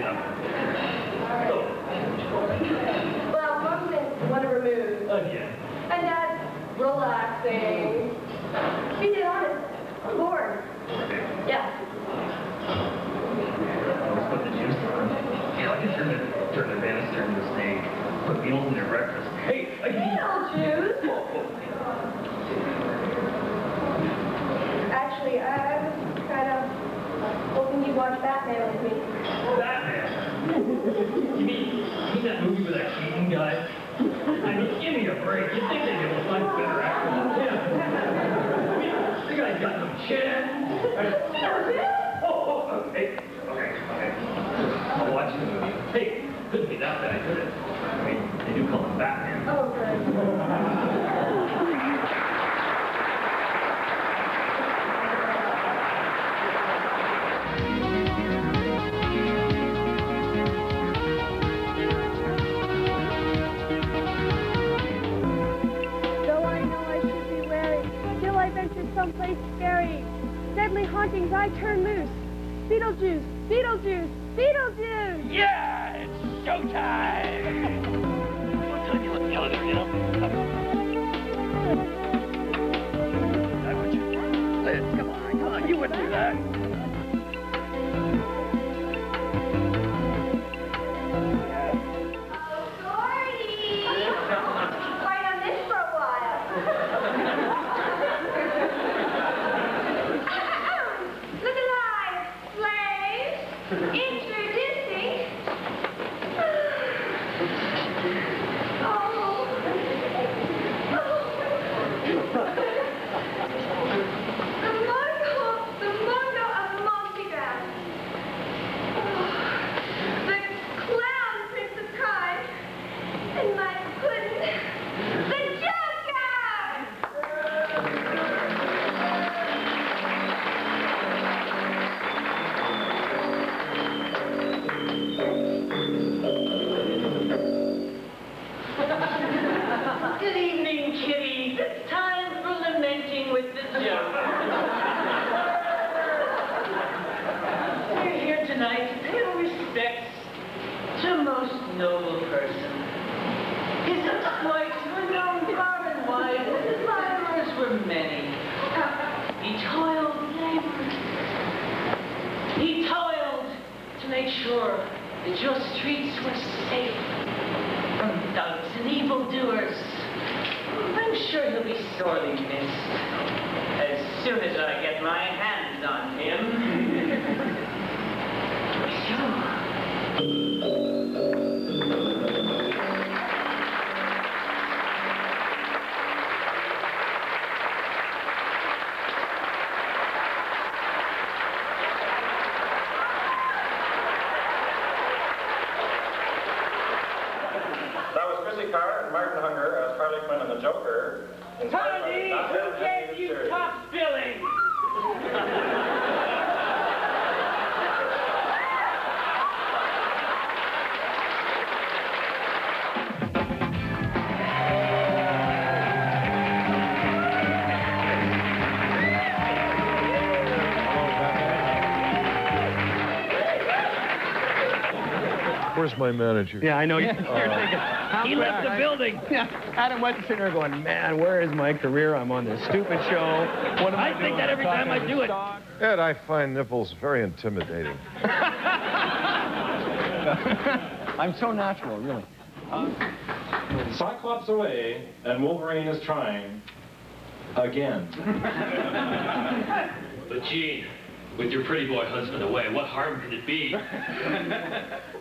Stay down. Well, Mom's in one of her moods. Again. And Dad's relaxing. Be dead honest. I'm bored. Yeah. Let's put the juice on. Yeah, I can turn the, turn the banister into a snake. Put beetles in their breakfast. Hey, I can... Beetlejuice. Actually, I I was kind of hoping you'd watch Batman with me. Batman. You mean, you mean that movie with that Keaton guy? I mean, give me a break. You think they'd be able to find better actors than him? I mean, the guy's got no chin. Oh, oh, okay, okay, okay. I'll watch the movie. Hey, couldn't be that bad, I could it? I mean, they do call him Batman. Oh, good. Scary. Deadly hauntings I turn loose. Beetlejuice, Beetlejuice, Beetlejuice! Yeah, it's showtime! What time you look yellow there, you know? That what you come on, come on, you wouldn't do that. Sorely missed as soon as I get my hands on him. Sure. That was Chrissy Carr and Martin Hunger as Harley Quinn and the Joker. Batman who gave you top billing? Where's my manager? Yeah, I know. You're, you're thinking, how He could left the I- building. Yeah, Adam West is sitting there going, man, where is my career? I'm on this stupid show. What am I, I think doing? that every time I do it. stock." Ed, I find nipples very intimidating. I'm so natural, really. Uh, Cyclops away, and Wolverine is trying again. But Jean, with your pretty boy husband away, what harm can it be?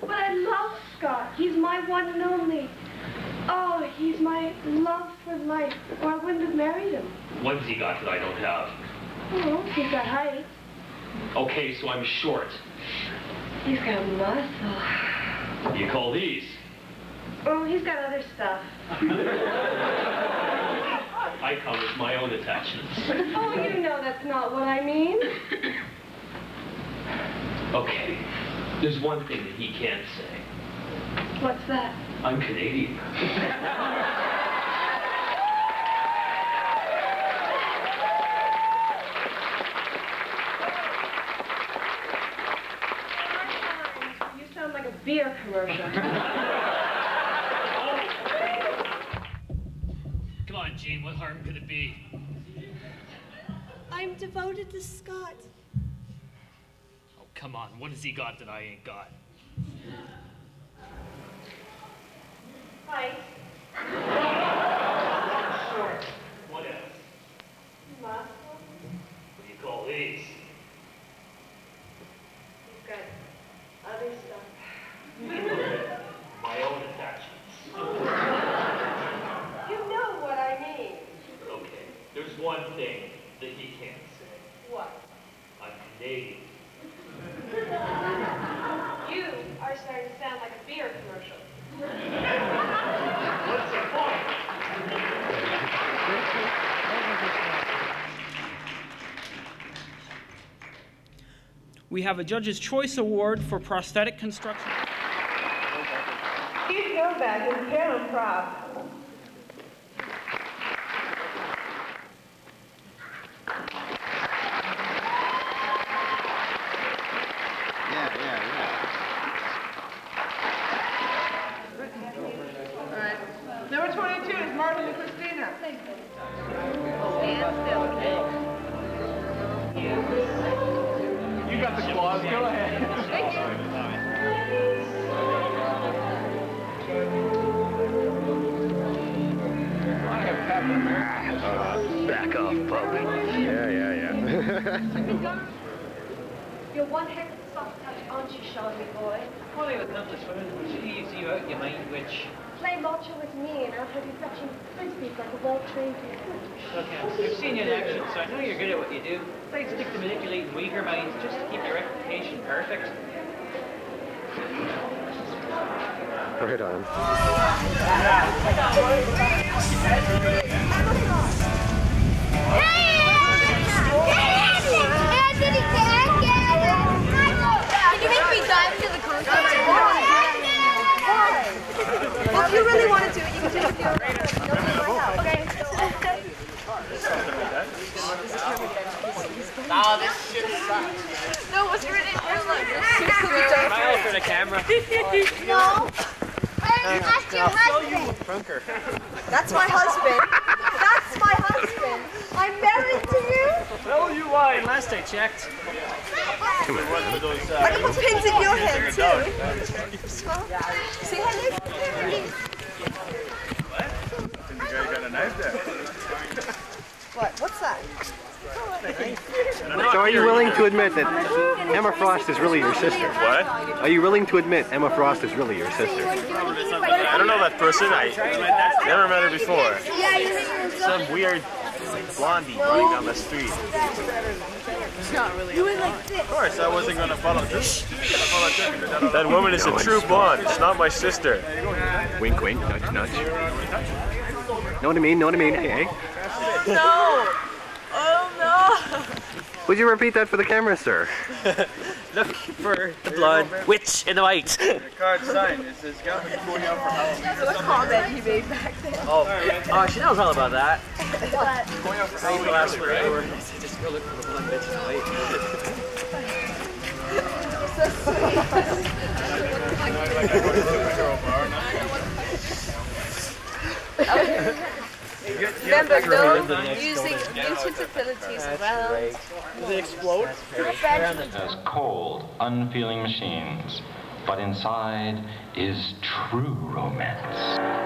But I love Scott. He's my one and only. Oh, he's my love for life, or I wouldn't have married him. What's he got that I don't have? Oh, he's got height. Okay, so I'm short. He's got muscle. What do you call these? Oh, he's got other stuff. I come with my own attachments. Oh, you know that's not what I mean. Okay, there's one thing that he can't say. What's that? I'm Canadian. You sound like a beer commercial. Come on, Jean, what harm could it be? I'm devoted to Scott. Come on, what has he got that I ain't got? Hi. Sure. What else? Muscle. What do you call these? You've got other stuff. My own attachments. You know what I mean. Okay, there's one thing that he can't say. What? I'm Canadian. You are starting to sound like a beer commercial. What's the point? We have a Judge's Choice Award for prosthetic construction. Keith Novak is piano prop. Back off, puppy. Yeah, yeah, yeah. You're one heck of a soft touch, aren't you, Charlie boy? Calling a accomplished woman which leaves you out your mind, which... Play mulcher with me, and I'll have you fetching frisbees like a well-trained Okay, I've seen you in action, so I know you're good at what you do. Don't stick to manipulating weaker minds just to keep your reputation perfect. Right on. Your. Oh, this shit sucks. No, what's ridiculous? Can I alter the camera? No. Ask your husband. That's my husband. That's my husband. I'm married to you. No, you lied. Last I checked. I can put pins in your head too. Say hello to Kimberly. What? What's that? So are you willing to admit that Emma Frost is really your sister? What? Are you willing to admit Emma Frost is really your sister? I don't know that person. I never met her before. Yeah, you think you're Some weird blondie running down the street. You were like this. Of course, I wasn't going to follow through. That woman is a true blonde. It's not my sister. Wink, wink, nudge, nudge. Know what I mean? Know what I mean? Hey, hey. No. Oh, no. Would you repeat that for the camera, sir? Look for the blonde witch in the white. The card signed. It says got me going out for Halloween. That's a comment he made back then. Oh, oh, she knows all about that. What? Going out for People Halloween. ask for it. Just go look for the blonde witch in the white. Remember, no using utilities around. Does it explode? as cold, unfeeling machines. But inside is true romance.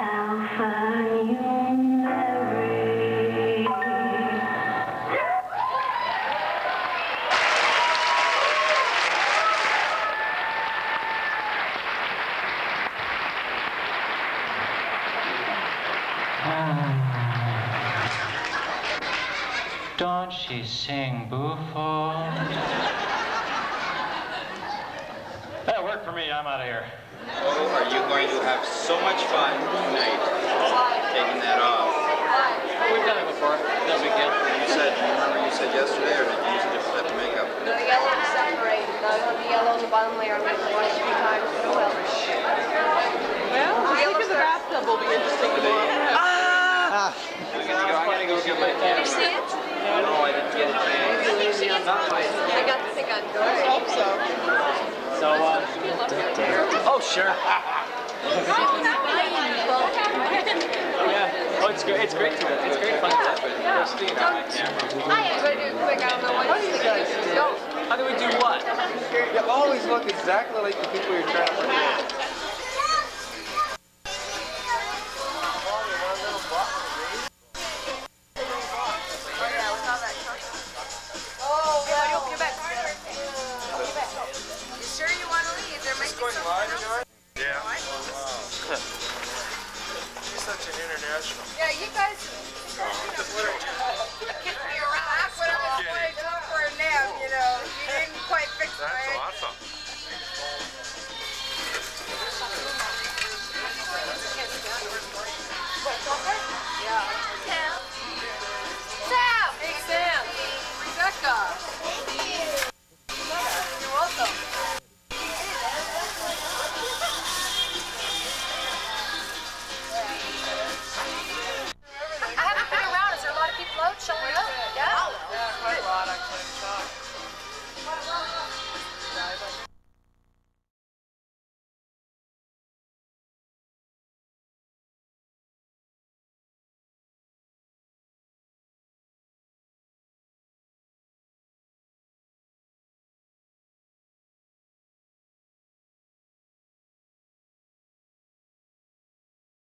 alpha, new that worked for me. I'm out of here. Oh, are you going to have so much fun tonight taking that off? We've done it before. No big deal. You said, you remember you said yesterday, or did you use a different type of makeup? The yellow to separate. The, the yellow on the bottom layer, I'm going to wash three times. Oh well. Well, I think the bathtub will be interesting tomorrow. Ah! I gotta go get my Did you see it? No, I didn't get a chance. Not my I got to think on I hope so. So, sure. Yeah. Oh, it's great. It's great. It's great fun. Christine on my camera. I am going to do it quick. I don't know what you think. Go. How do we do what? You always look exactly like the people you're trying to